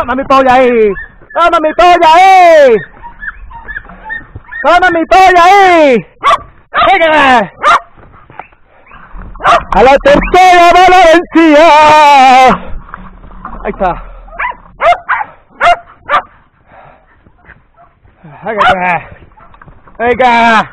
Toma mi polla ahí. Toma mi polla ahí. Toma mi polla ahí. Venga. A la tercera va la vencida. Ahí está. Venga. Venga.